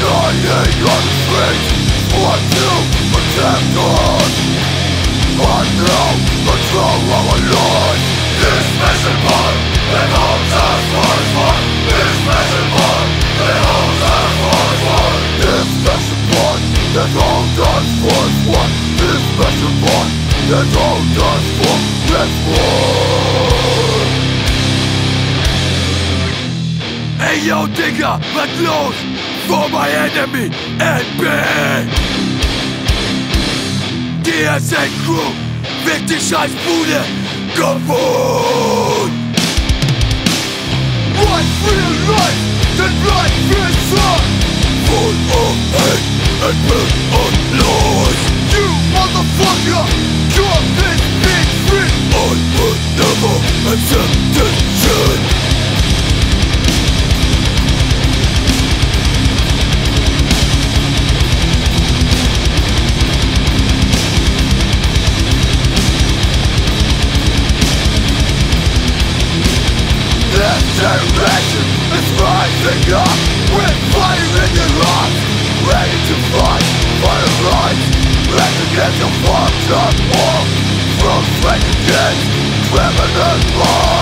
Fighting on the streets For to protect us Under control of our lives This mission part That holds us for fun This mission part That holds us for fun This mission part That holds us for fun This mission part That holds us for this one Hey yo, Digga, was los? For my enemy and me DSA crew, wichtig scheiß Bude, gewohnt One for your life, then right for your son Full of hate and built on lies You motherfucker, you're this big free. I would never accept this generation is rising up. With fire in their hearts Ready to fight for the right Ready to get your fucked up. All From fight against criminal minds